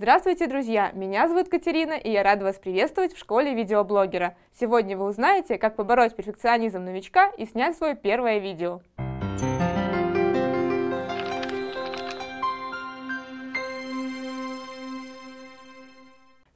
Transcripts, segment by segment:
Здравствуйте, друзья! Меня зовут Катерина, и я рада вас приветствовать в школе видеоблогера. Сегодня вы узнаете, как побороть перфекционизм новичка и снять свое первое видео.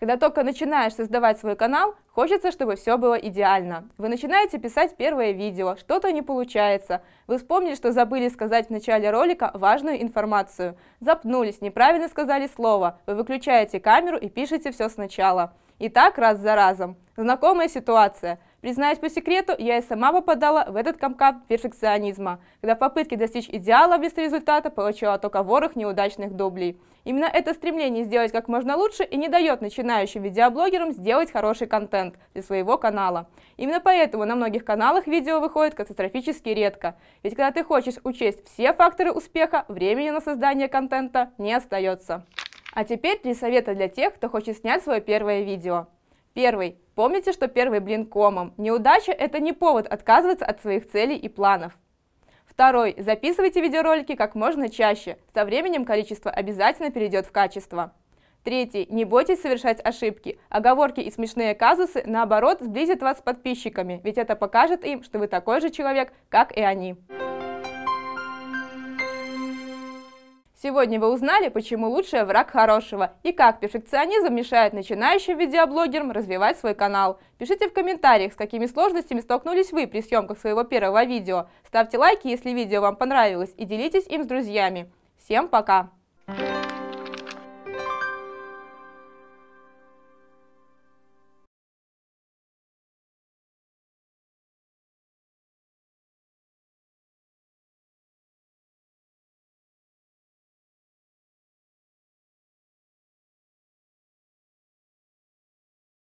Когда только начинаешь создавать свой канал, хочется, чтобы все было идеально. Вы начинаете писать первое видео, что-то не получается. Вы вспомнили, что забыли сказать в начале ролика важную информацию. Запнулись, неправильно сказали слово. Вы выключаете камеру и пишете все сначала. И так раз за разом. Знакомая ситуация. Признаюсь по секрету, я и сама попадала в этот камкам перфекционизма, когда в попытке достичь идеала без результата получила только ворох неудачных дублей. Именно это стремление сделать как можно лучше и не дает начинающим видеоблогерам сделать хороший контент для своего канала. Именно поэтому на многих каналах видео выходит катастрофически редко. Ведь когда ты хочешь учесть все факторы успеха, времени на создание контента не остается. А теперь три совета для тех, кто хочет снять свое первое видео. Первый. Помните, что первый блин комом. Неудача – это не повод отказываться от своих целей и планов. Второй. Записывайте видеоролики как можно чаще. Со временем количество обязательно перейдет в качество. Третий. Не бойтесь совершать ошибки. Оговорки и смешные казусы, наоборот, сблизят вас с подписчиками, ведь это покажет им, что вы такой же человек, как и они. Сегодня вы узнали, почему лучший враг хорошего и как перфекционизм мешает начинающим видеоблогерам развивать свой канал. Пишите в комментариях, с какими сложностями столкнулись вы при съемках своего первого видео. Ставьте лайки, если видео вам понравилось и делитесь им с друзьями. Всем пока!